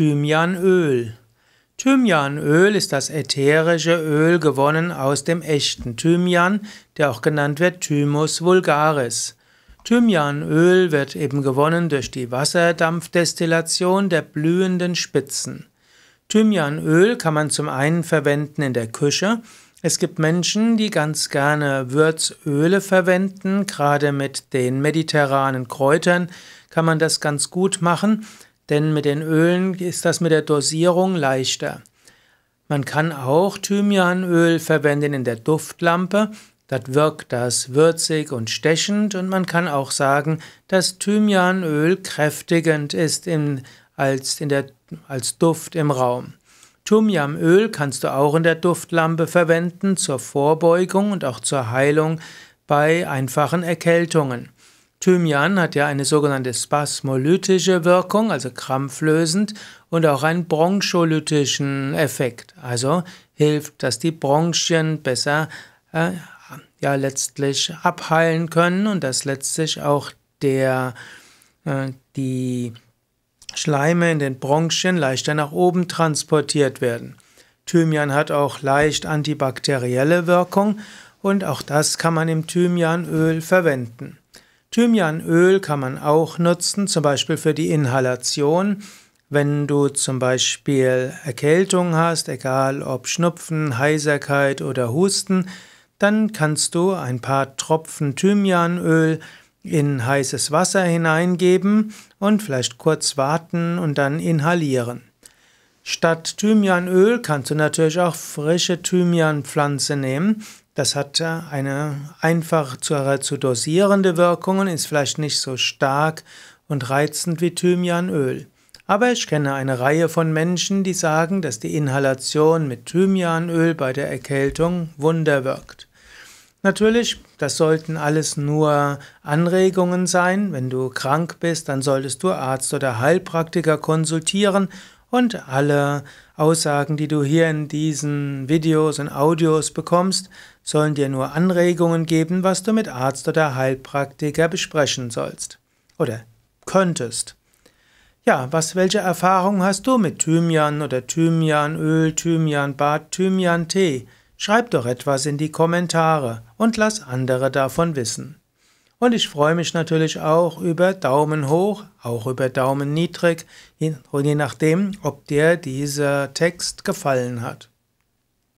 Thymianöl. Thymianöl ist das ätherische Öl gewonnen aus dem echten Thymian, der auch genannt wird Thymus vulgaris. Thymianöl wird eben gewonnen durch die Wasserdampfdestillation der blühenden Spitzen. Thymianöl kann man zum einen verwenden in der Küche. Es gibt Menschen, die ganz gerne Würzöle verwenden, gerade mit den mediterranen Kräutern kann man das ganz gut machen denn mit den Ölen ist das mit der Dosierung leichter. Man kann auch Thymianöl verwenden in der Duftlampe, das wirkt das würzig und stechend und man kann auch sagen, dass Thymianöl kräftigend ist in, als, in der, als Duft im Raum. Thymianöl kannst du auch in der Duftlampe verwenden zur Vorbeugung und auch zur Heilung bei einfachen Erkältungen. Thymian hat ja eine sogenannte spasmolytische Wirkung, also krampflösend, und auch einen broncholytischen Effekt. Also hilft, dass die Bronchien besser äh, ja letztlich abheilen können und dass letztlich auch der äh, die Schleime in den Bronchien leichter nach oben transportiert werden. Thymian hat auch leicht antibakterielle Wirkung und auch das kann man im Thymianöl verwenden. Thymianöl kann man auch nutzen, zum Beispiel für die Inhalation. Wenn du zum Beispiel Erkältung hast, egal ob Schnupfen, Heiserkeit oder Husten, dann kannst du ein paar Tropfen Thymianöl in heißes Wasser hineingeben und vielleicht kurz warten und dann inhalieren. Statt Thymianöl kannst du natürlich auch frische Thymianpflanze nehmen. Das hat eine einfach zu, dosierende Wirkung und ist vielleicht nicht so stark und reizend wie Thymianöl. Aber ich kenne eine Reihe von Menschen, die sagen, dass die Inhalation mit Thymianöl bei der Erkältung Wunder wirkt. Natürlich, das sollten alles nur Anregungen sein. Wenn du krank bist, dann solltest du Arzt oder Heilpraktiker konsultieren und alle Aussagen, die du hier in diesen Videos und Audios bekommst, sollen dir nur Anregungen geben, was du mit Arzt oder Heilpraktiker besprechen sollst. Oder könntest. Ja, was, welche Erfahrungen hast du mit Thymian oder Thymianöl, Thymianbad, Thymian-Tee? Schreib doch etwas in die Kommentare und lass andere davon wissen. Und ich freue mich natürlich auch über Daumen hoch, auch über Daumen niedrig, je nachdem, ob dir dieser Text gefallen hat.